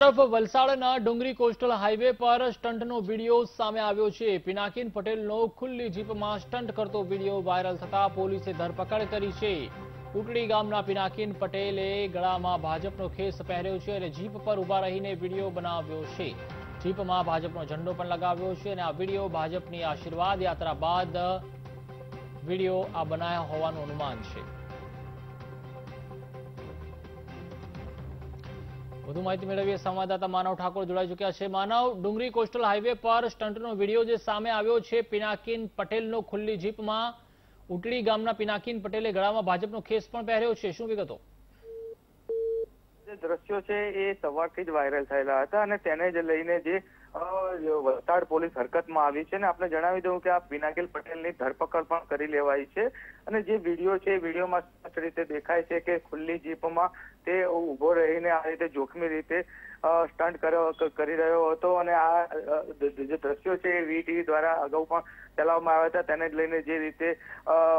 તરફ વલસાડના ડુંગરી coastal highway પર સ્ટંટનો વીડિયો સામે આવ્યો છે. પિનાકીન પટેલનો ખુલ્લી જીપમાં સ્ટંટ કરતો વીડિયો વાયરલ થતા પોલીસે ધરપકડ કરી છે. ઉટડી ગામના પિનાકીન પટેલે ગળામાં ભાજપનો ખેસ પહેર્યો છે અને જીપ પર ઊભા રહીને વીડિયો બનાવ્યો છે. જીપમાં ભાજપનો ઝંડો પણ લગાવ્યો છે અને આ વીડિયો ભાજપની આશીર્વાદ યાત્રા બાદ વીડિયો આ બનાયા હોવાનું અનુમાન છે. વધુ માહિતી મેળવીએ સંવાદદાતા માનવ ઠાકોર જોડાઈ ચુક્યા છે. માનવ, ડુંગરી કોસ્ટલ હાઈવે પર સ્ટન્ટનો વીડિયો જે સામે આવ્યો છે, પિનાકીન પટેલનો ખુલ્લી જીપમાં ઉટડી ગામના પિનાકીન પટેલે ગળામાં ભાજપનો ખેસ પણ પહેર્યો છે. શું વિગતો? દ્રશ્યો છે એ સવારથી જ વાયરલ થયેલા હતા અને તેને જ લઈને જે વલસાડ પોલીસ હરકતમાં આવી છે અને આપણે જણાવી દઉં કે આ પિનાકીલ પટેલની ધરપકડ પણ કરી લેવાઈ છે અને જે વીડિયો છે એ વિડીયોમાં સ્પષ્ટ રીતે દેખાય છે કે ખુલ્લી જીપમાં તે ઊભો રહીને આ રીતે જોખમી રીતે સ્ટન્ટ કર્યો કરી રહ્યો હતો અને આ જે દ્રશ્યો છે એ વીટીવી દ્વારા અગાઉ પણ ચલાવવામાં આવ્યા હતા. તેને લઈને જે રીતે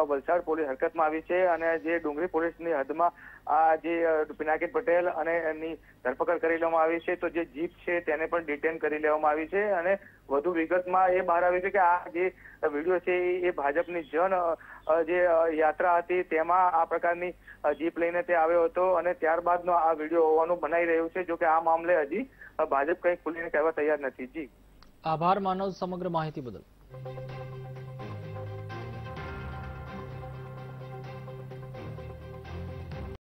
વલસાડ પોલીસ હરકતમાં આવી છે અને જે ડુંગરી પોલીસની હદમાં આ જે અ, પિનાકી પટેલ અને એની ધરપકડ કરી લેવામાં આવી છે તો જે જીપ છે તેને પણ ડિટેન કરી લેવામાં આવી છે અને વધુ વિગતમાં એ બહાર આવ્યું છે કે આ જે વીડિયો છે એ- ભાજપની જન જે યાત્રા હતી તેમાં આ પ્રકારની જીપ લઈને તે આવ્યો હતો અને ત્યારબાદનો આ વીડિયો હોવાનું બનાવી રહ્યું છે, જો કે આ મામલે હજી ભાજપ કંઈ ખુલીને કહેવા તૈયાર નથી. જી. આભાર માનવ સમગ્ર માહિતી બદલ.